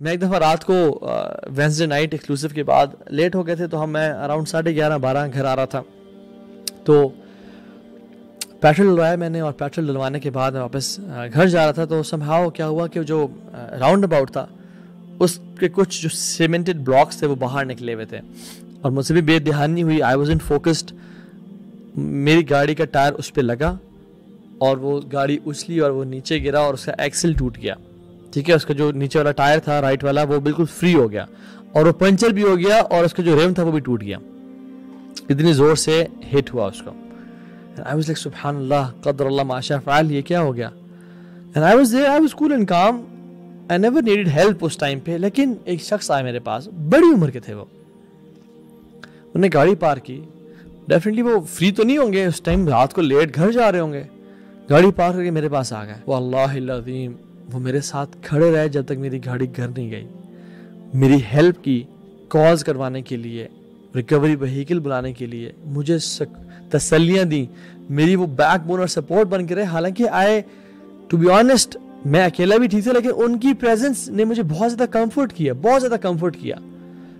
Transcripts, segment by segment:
मैं एक दफ़ा रात को वेंसडे नाइट एक्सक्लूसिव के बाद लेट हो गए थे तो हम, मैं अराउंड साढ़े ग्यारह, बारह घर आ रहा था। तो पेट्रोल डलवाया मैंने और पेट्रोल डलवाने के बाद वापस घर जा रहा था तो समहाव क्या हुआ कि जो राउंड अबाउट था, उसके कुछ जो सीमेंटेड ब्लॉक्स थे, वो बाहर निकले हुए थे। और मुझसे भी बेदहानी हुई आई वॉज़ इन फोकस्ड मेरी गाड़ी का टायर उस पर लगा और वो गाड़ी उछली और वो नीचे गिरा और उसका एक्सल टूट गया। ठीक है, उसका जो नीचे वाला टायर था राइट वाला, वो बिल्कुल फ्री हो गया। और वो पंचर भी हो गया और उसका जो रेम था, वो भी टूट गया। इतनी ज़ोर से हिट हुआ उसको। आई वाज लाइक अल्लाह कदर माशा फ़ाल ये क्या हो गया? And I was there I was cool and calm I never needed help उस टाइम पे, लेकिन एक शख्स आया मेरे पास। बड़ी उम्र के थे वो। उन्हें गाड़ी पार की। डेफिनेटली वो फ्री तो नहीं होंगे, उस टाइम रात को लेट घर जा रहे होंगे। गाड़ी पार करके मेरे पास आ गए। वो अल्लाह वो मेरे साथ खड़े रहे जब तक मेरी गाड़ी घर नहीं गई। मेरी हेल्प की कॉल्स करवाने के लिए रिकवरी वहीकल बुलाने के लिए मुझे तसलियाँ दी। मेरी वो बैक बोन और सपोर्ट बन के रहे। हालाँकि आए टू बी ऑनेस्ट मैं अकेला भी ठीक था, लेकिन उनकी प्रेजेंस ने मुझे बहुत ज़्यादा कंफर्ट किया, बहुत ज़्यादा कंफर्ट किया।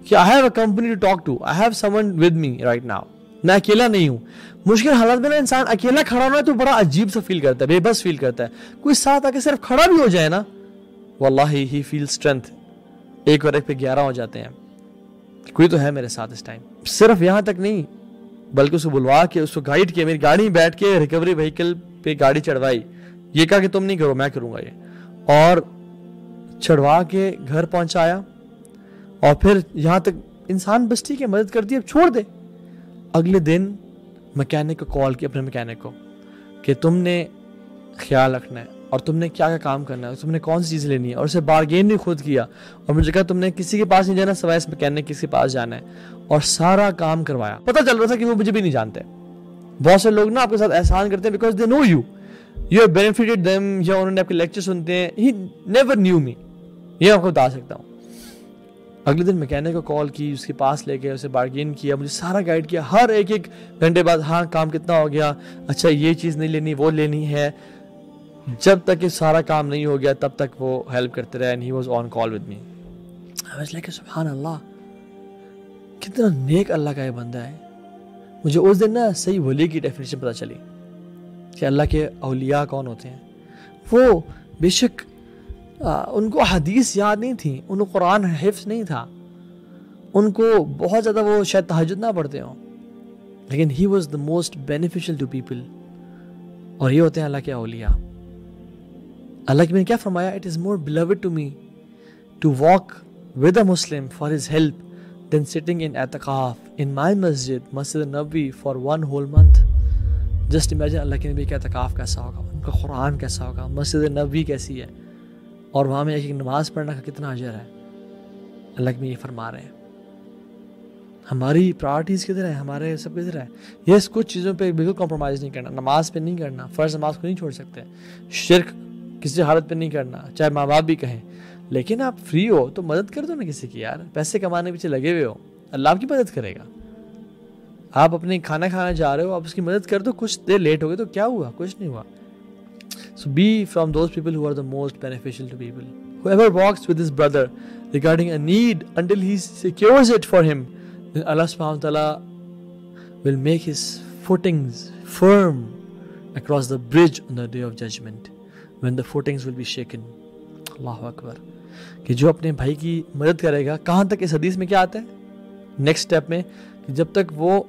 कि I have a company to talk to I have someone with me right now मैं अकेला नहीं हूँ। मुश्किल हालात में ना इंसान अकेला खड़ा होना तो बड़ा अजीब सा फील करता है, बेबस फील करता है। कोई साथ आके सिर्फ़ खड़ा भी हो जाए ना, वल्लाह ही फील स्ट्रेंथ एक और एक पे ग्यारह हो जाते हैं। कोई तो है मेरे साथ इस टाइम सिर्फ़ यहाँ तक नहीं, बल्कि उसको बुलवा के, उसको गाइड किया, मेरी गाड़ी में बैठ के रिकवरी व्हीकल पे गाड़ी चढ़वाई। ये कहा कि तुम नहीं करो, मैं करूँगा ये। और चढ़वा के घर पहुँचाया, और फिर यहाँ तक इंसान बस ठीक है मदद करती है, अब छोड़ दे। अगले दिन मैकेनिक को कॉल किया अपने मैकेनिक को कि तुमने ख्याल रखना है और तुमने क्या क्या काम करना है तुमने कौन सी चीज़ लेनी है और उसे बारगेन भी खुद किया और मुझे कहा तुमने किसी के पास नहीं जाना सवाए इस मैकेनिक किसी के पास जाना है। और सारा काम करवाया। पता चल रहा था कि वो मुझे भी नहीं जानते। बहुत से लोग ना आपके साथ एहसान करते हैं because they know you you have benefited them या उन्होंने आपके लेक्चर सुनते हैं। ही नेवर न्यू मी ये आपको बता सकता हूँ। अगले दिन मैकेनिक को कॉल की, उसके पास ले गए, उसे बार्गेन किया, मुझे सारा गाइड किया। हर एक एक घंटे बाद हाँ काम कितना हो गया? अच्छा ये चीज़ नहीं लेनी, वो लेनी है। जब तक ये सारा काम नहीं हो गया, तब तक वो हेल्प करते रहे and he was on call with me like सुभान अल्लाह कितना नेक अल्लाह का ये बंदा है। मुझे उस दिन ना सही वली की डेफिनेशन पता चली, कि अल्लाह के अलिया कौन होते हैं? वो बेशक उनको हदीस याद नहीं थी, उनको कुरान हिफ्स नहीं था। उनको बहुत ज़्यादा वो शायद तहजद ना पढ़ते हों। लेकिन he was the most beneficial to people और ये होते हैं अल्लाह के अलिया अल्लाह ने क्या फरमाया? It is more beloved to me to walk with a Muslim for his help than sitting in एतकाफ in my मस्जिद मस्जिद नबी for one whole month just imagine अल्लाह के नबी का एतकाफ कैसा होगा, उनका कुरान कैसा होगा मस्जिद नबी कैसी है। और वहाँ में एक नमाज़ पढ़ने का कितना अजर है? अल्लाह में ये फरमा रहे हैं। हमारी प्रायोरिटीज़ किधर है? हमारे सब किधर है? ये कुछ चीज़ों पे बिल्कुल कॉम्प्रोमाइज़ नहीं करना। नमाज़ पे नहीं करना। फ़र्ज़ नमाज़ को नहीं छोड़ सकते। शिरक किसी हालत पे नहीं करना। चाहे माँ बाप भी कहें। लेकिन आप फ्री हो तो मदद कर दो ना किसी की यार। पैसे कमाने पीछे लगे हुए हो। अल्लाह आपकी मदद करेगा। आप अपने खाना खाना जा रहे हो, आप उसकी मदद कर दो। कुछ देर लेट हो गए तो क्या हुआ? कुछ नहीं हुआ। So be from those people who are the most beneficial to people. Whoever walks with his brother regarding a need until he secures it for him, then Allah subhanahu wa ta'ala will make his footings firm across the bridge on the day of judgment when the footings will be shaken. Allahu Akbar. कि जो अपने भाई की मदद करेगा कहाँ तक इस हदीस में क्या आता है नेक्स्ट स्टेप में कि जब तक वो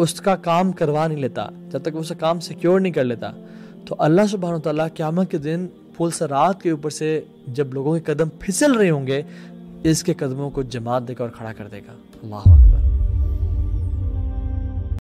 उसका काम करवा नहीं लेता जब तक वो उसका काम सिक्योर नहीं कर लेता तो अल्लाह सुबहान तला क्यामत के दिन पुल सरात के ऊपर से जब लोगों के कदम फिसल रहे होंगे, इसके कदमों को जमात देकर और खड़ा कर देगा। अल्लाह अकबर।